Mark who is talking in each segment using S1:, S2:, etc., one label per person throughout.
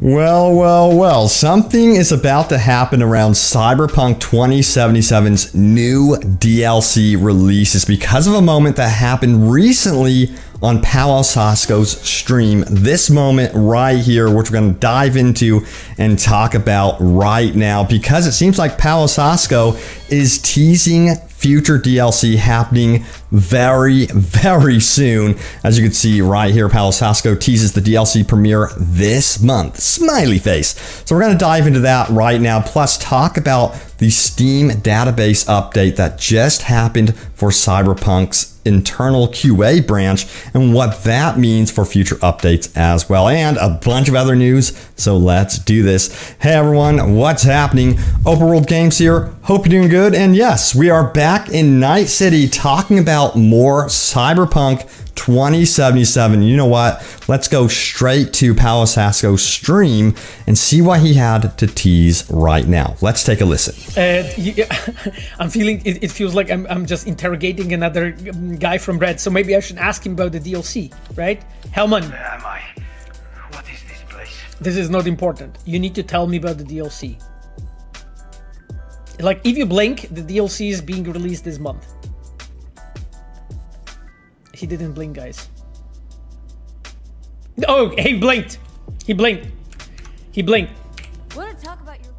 S1: Well, well, well, something is about to happen around Cyberpunk 2077's new DLC releases because of a moment that happened recently on Paulo Sasko's stream. This moment right here, which we're going to dive into and talk about right now, because it seems like Paulo Sasko is teasing future DLC happening very, very soon. As you can see right here, Paulo Sasko teases the DLC premiere this month. Smiley face. So we're going to dive into that right now, plus talk about the Steam database update that just happened for Cyberpunk's internal QA branch and what that means for future updates as well, and a bunch of other news. So let's do this. Hey everyone, what's happening? Open World Games here. Hope you're doing good. And yes, we are back in Night City talking about more Cyberpunk 2077. You know what? Let's go straight to Paulo Sasko's stream and see what he had to tease right now. Let's take a listen.
S2: Uh, I'm feeling it, it, feels like I'm, I'm just interrogating another guy from Red, so maybe I should ask him about the DLC, right? Hellman.
S3: Where am I? What is this place?
S2: This is not important. You need to tell me about the DLC. Like, if you blink, the DLC is being released this month. He didn't blink, guys. Oh, he blinked. He blinked. He blinked. Want to talk about your...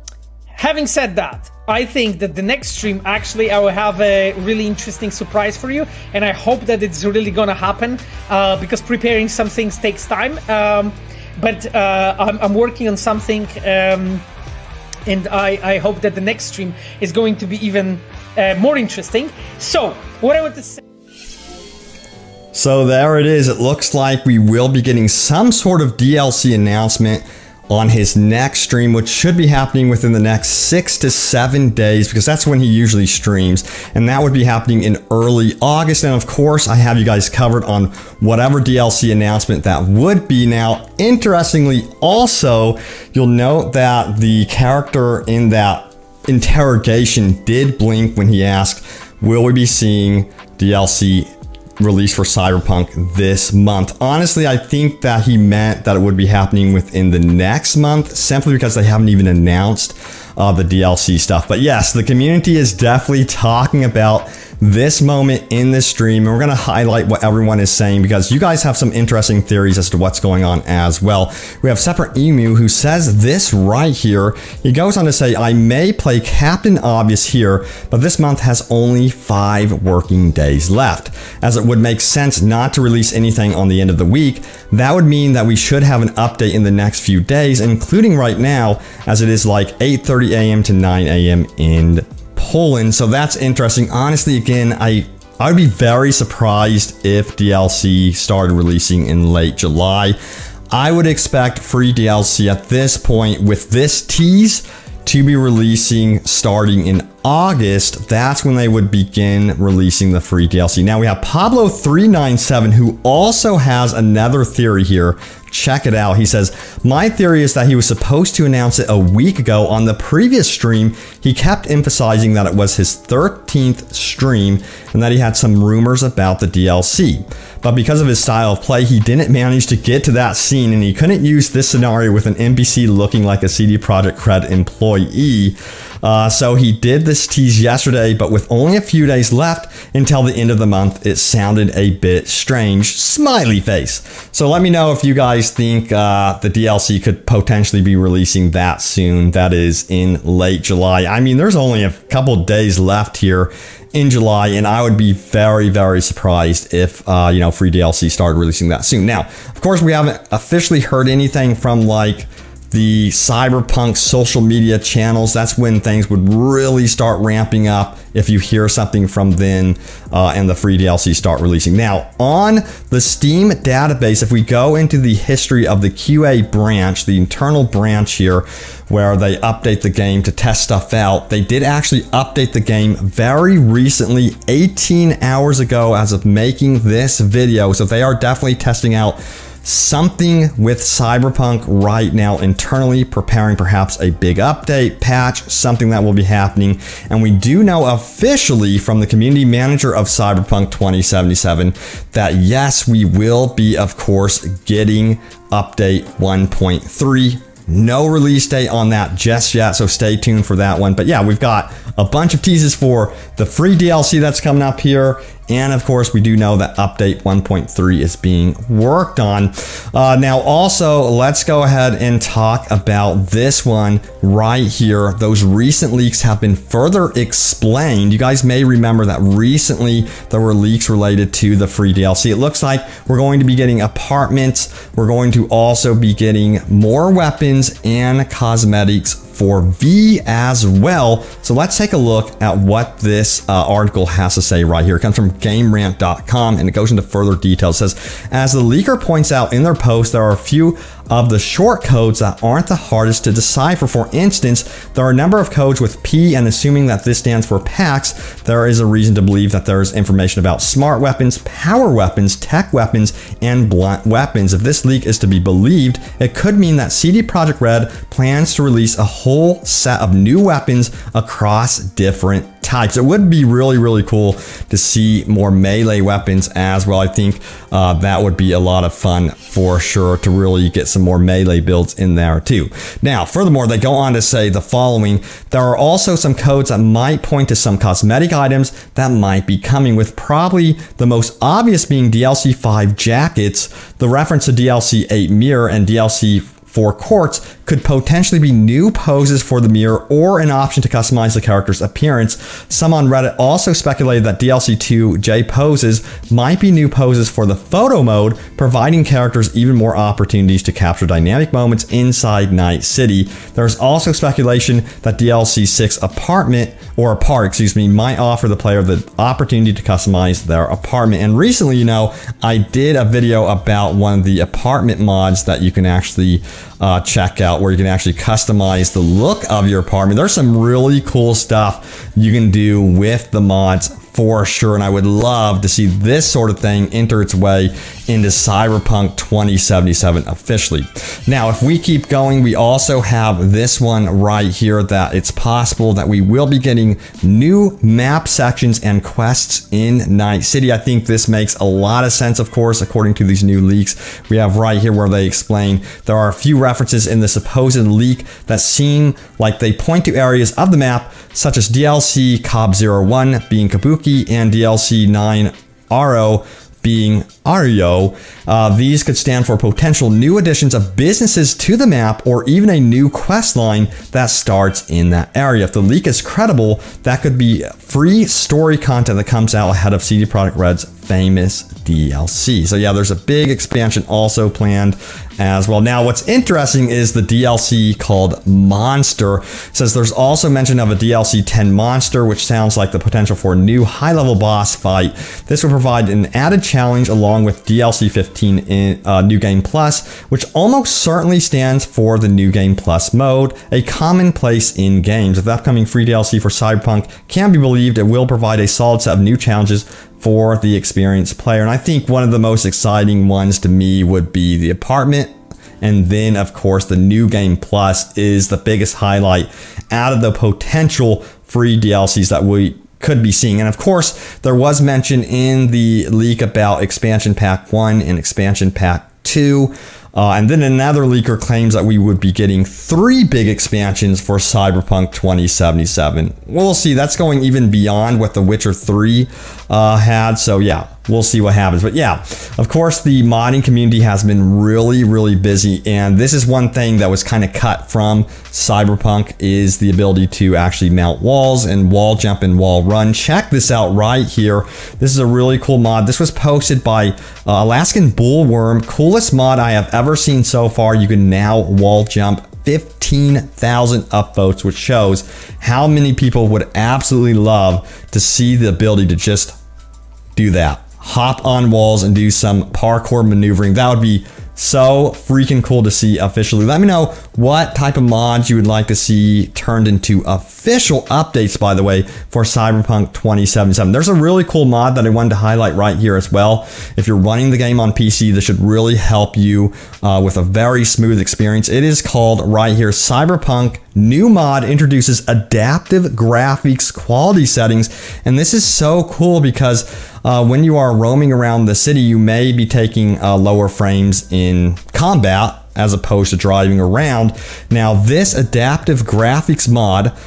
S2: Having said that, I think that the next stream, actually, I will have a really interesting surprise for you, and I hope that it's really gonna happen uh, because preparing some things takes time. Um, but uh, I'm, I'm, working on something, um, and I, I, hope that the next stream is going to be even uh, more interesting. So, what I want to say.
S1: So there it is. It looks like we will be getting some sort of DLC announcement on his next stream, which should be happening within the next six to seven days, because that's when he usually streams. And that would be happening in early August. And of course, I have you guys covered on whatever DLC announcement that would be. Now, interestingly, also, you'll note that the character in that interrogation did blink when he asked, Will we be seeing DLC release for Cyberpunk this month. Honestly, I think that he meant that it would be happening within the next month simply because they haven't even announced uh, the DLC stuff. But yes, the community is definitely talking about this moment in this stream. And we're going to highlight what everyone is saying because you guys have some interesting theories as to what's going on as well. We have Separate Emu who says this right here. He goes on to say, I may play Captain Obvious here, but this month has only five working days left. As it would make sense not to release anything on the end of the week, that would mean that we should have an update in the next few days, including right now, as it is like 8.30 a.m. to 9 a.m. in Poland. So that's interesting. Honestly, again, I I would be very surprised if DLC started releasing in late July. I would expect free DLC at this point with this tease to be releasing starting in August, that's when they would begin releasing the free DLC. Now we have Pablo397 who also has another theory here. Check it out. He says, My theory is that he was supposed to announce it a week ago on the previous stream. He kept emphasizing that it was his 13th stream and that he had some rumors about the DLC. But because of his style of play, he didn't manage to get to that scene and he couldn't use this scenario with an NPC looking like a CD Projekt Red employee. Uh, so he did this tease yesterday, but with only a few days left until the end of the month, it sounded a bit strange. Smiley face. So let me know if you guys think uh, the DLC could potentially be releasing that soon. That is in late July. I mean, there's only a couple days left here in July, and I would be very, very surprised if uh, you know free DLC started releasing that soon. Now, of course, we haven't officially heard anything from like the cyberpunk social media channels that's when things would really start ramping up if you hear something from then uh, and the free DLC start releasing. Now, on the Steam database, if we go into the history of the QA branch, the internal branch here, where they update the game to test stuff out, they did actually update the game very recently, 18 hours ago, as of making this video. So they are definitely testing out something with Cyberpunk right now internally, preparing perhaps a big update, patch, something that will be happening. And we do know officially from the community manager of Cyberpunk 2077 that yes, we will be, of course, getting update 1.3 No release date on that just yet, so stay tuned for that one. But yeah, we've got a bunch of teases for the free DLC that's coming up here and of course, we do know that update 1.3 is being worked on. Uh, now, also, let's go ahead and talk about this one right here. Those recent leaks have been further explained. You guys may remember that recently there were leaks related to the free DLC. It looks like we're going to be getting apartments. We're going to also be getting more weapons and cosmetics for V as well. So let's take a look at what this uh, article has to say right here. It comes from GameRant.com and it goes into further details. It says, as the leaker points out in their post, there are a few of the short codes that aren't the hardest to decipher. For instance, there are a number of codes with P, and assuming that this stands for PAX, there is a reason to believe that there is information about smart weapons, power weapons, tech weapons, and blunt weapons. If this leak is to be believed, it could mean that CD Projekt Red plans to release a whole set of new weapons across different types. It would be really, really cool to see more melee weapons as well. I think uh, that would be a lot of fun for sure to really get some more melee builds in there too. Now, furthermore, they go on to say the following. There are also some codes that might point to some cosmetic items that might be coming with probably the most obvious being DLC 5 jackets, the reference to DLC 8 mirror and DLC 4 quartz could potentially be new poses for the mirror or an option to customize the character's appearance. Some on Reddit also speculated that DLC 2 J poses might be new poses for the photo mode, providing characters even more opportunities to capture dynamic moments inside Night City. There's also speculation that DLC 6 apartment or apart, excuse me, might offer the player the opportunity to customize their apartment. And recently, you know, I did a video about one of the apartment mods that you can actually uh, check out where you can actually customize the look of your apartment. There's some really cool stuff you can do with the mods for sure. And I would love to see this sort of thing enter its way into Cyberpunk 2077 officially. Now, if we keep going, we also have this one right here that it's possible that we will be getting new map sections and quests in Night City. I think this makes a lot of sense, of course, according to these new leaks. We have right here where they explain there are a few references in the supposed leak that seem like they point to areas of the map such as DLC Cobb 01 being Kabuki and DLC 9 Aro being Arroyo. Uh, these could stand for potential new additions of businesses to the map or even a new quest line that starts in that area. If the leak is credible, that could be free story content that comes out ahead of CD Projekt Red's famous DLC. So yeah, there's a big expansion also planned as well. Now, what's interesting is the DLC called Monster. It says there's also mention of a DLC 10 Monster, which sounds like the potential for a new high-level boss fight. This will provide an added challenge along with DLC 15 in uh, New Game Plus, which almost certainly stands for the New Game Plus mode, a commonplace in games. If the upcoming free DLC for Cyberpunk can be believed, it will provide a solid set of new challenges for the experienced player. And I think one of the most exciting ones to me would be the apartment. And then, of course, the new game plus is the biggest highlight out of the potential free DLCs that we could be seeing. And of course, there was mention in the leak about expansion pack 1 and expansion pack 2. Uh, and then another leaker claims that we would be getting three big expansions for Cyberpunk 2077. We'll see. That's going even beyond what The Witcher 3 uh, had. So yeah, we'll see what happens. But yeah, of course, the modding community has been really, really busy. And this is one thing that was kind of cut from Cyberpunk is the ability to actually mount walls and wall jump and wall run. Check this out right here. This is a really cool mod. This was posted by uh, Alaskan Bullworm. Coolest mod I have ever seen so far. You can now wall jump 15,000 upvotes, which shows how many people would absolutely love to see the ability to just do that hop on walls and do some parkour maneuvering. That would be so freaking cool to see officially. Let me know what type of mods you would like to see turned into official updates, by the way, for Cyberpunk 2077. There's a really cool mod that I wanted to highlight right here as well. If you're running the game on PC, this should really help you uh, with a very smooth experience. It is called right here Cyberpunk New mod introduces adaptive graphics quality settings. And this is so cool because uh, when you are roaming around the city, you may be taking uh, lower frames in combat as opposed to driving around. Now, this adaptive graphics mod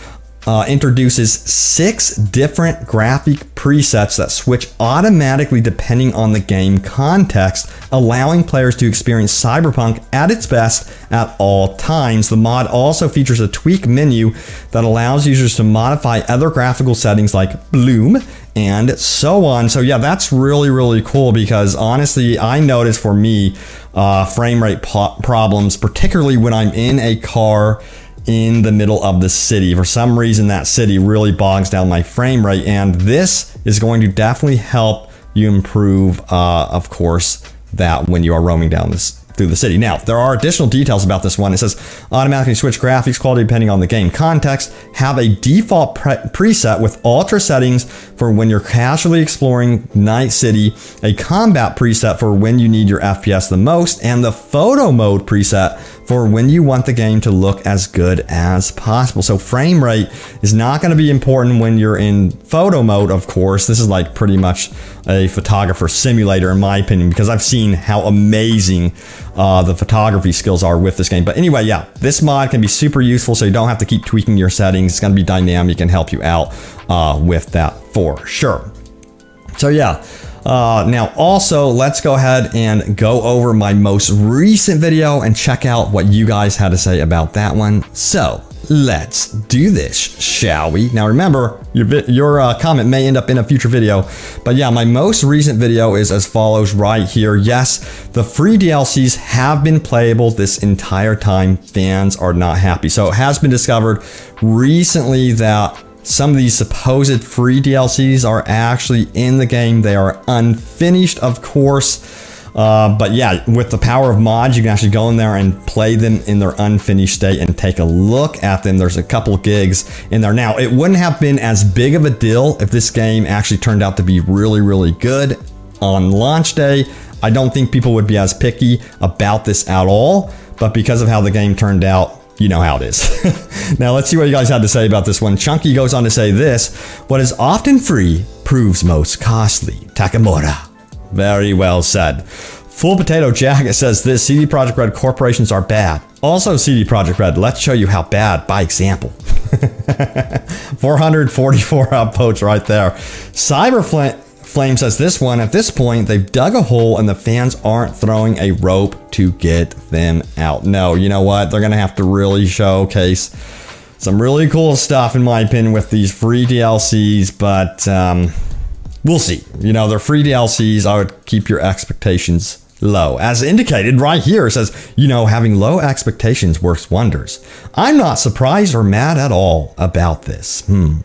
S1: uh, introduces six different graphic presets that switch automatically depending on the game context, allowing players to experience Cyberpunk at its best at all times. The mod also features a tweak menu that allows users to modify other graphical settings like bloom and so on. So yeah, that's really, really cool because honestly, I noticed for me, uh, frame rate problems, particularly when I'm in a car in the middle of the city. For some reason, that city really bogs down my frame rate, and this is going to definitely help you improve, uh, of course, that when you are roaming down this through the city. Now, there are additional details about this one. It says automatically switch graphics quality depending on the game context, have a default pre preset with ultra settings for when you're casually exploring Night City, a combat preset for when you need your FPS the most, and the photo mode preset for when you want the game to look as good as possible. So frame rate is not going to be important when you're in photo mode, of course. This is like pretty much a photographer simulator in my opinion because I've seen how amazing uh, the photography skills are with this game. But anyway, yeah, this mod can be super useful so you don't have to keep tweaking your settings. It's going to be dynamic and help you out uh, with that for sure. So yeah, uh, now also let's go ahead and go over my most recent video and check out what you guys had to say about that one. So let's do this, shall we? Now remember, your, your uh, comment may end up in a future video, but yeah, my most recent video is as follows right here. Yes, the free DLCs have been playable this entire time. Fans are not happy. So it has been discovered recently that some of these supposed free DLCs are actually in the game. They are unfinished, of course. Uh, but yeah, with the power of mods, you can actually go in there and play them in their unfinished state and take a look at them. There's a couple gigs in there. Now, it wouldn't have been as big of a deal if this game actually turned out to be really, really good on launch day. I don't think people would be as picky about this at all. But because of how the game turned out, you know how it is. now let's see what you guys had to say about this one. Chunky goes on to say this, what is often free proves most costly. Takemura. Very well said. Full Potato Jacket says this, CD Projekt Red corporations are bad. Also CD Projekt Red, let's show you how bad by example. 444 upvotes right there. Cyberflint Flame says this one, at this point, they've dug a hole and the fans aren't throwing a rope to get them out. No, you know what? They're going to have to really showcase some really cool stuff, in my opinion, with these free DLCs, but um, we'll see. You know, they're free DLCs. I would keep your expectations low. As indicated right here, it says, you know, having low expectations works wonders. I'm not surprised or mad at all about this. Hmm.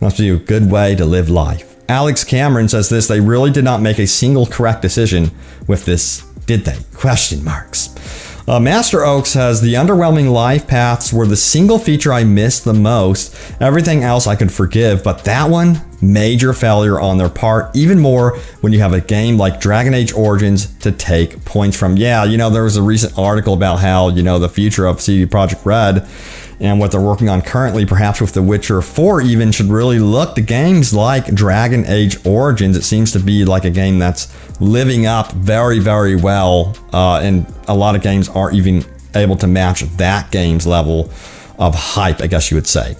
S1: Must be a good way to live life. Alex Cameron says this, they really did not make a single correct decision with this, did they? Question marks. Uh, Master Oaks has the underwhelming life paths were the single feature I missed the most. Everything else I could forgive, but that one, major failure on their part, even more when you have a game like Dragon Age Origins to take points from. Yeah, you know, there was a recent article about how, you know, the future of CD Projekt Red and what they're working on currently, perhaps with The Witcher 4 even, should really look to games like Dragon Age Origins. It seems to be like a game that's living up very, very well, uh, and a lot of games aren't even able to match that game's level of hype, I guess you would say.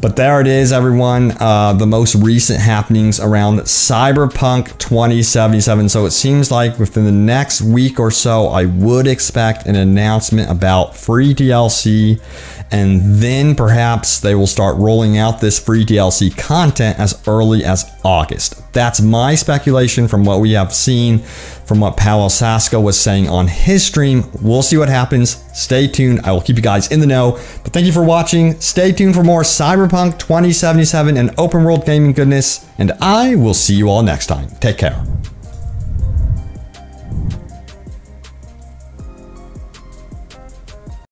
S1: But there it is, everyone. Uh, the most recent happenings around Cyberpunk 2077. So it seems like within the next week or so, I would expect an announcement about free DLC and then perhaps they will start rolling out this free DLC content as early as August. That's my speculation from what we have seen, from what Paulo Sasko was saying on his stream. We'll see what happens. Stay tuned. I will keep you guys in the know. But thank you for watching. Stay tuned for more Cyberpunk 2077 and open world gaming goodness. And I will see you all next time. Take care.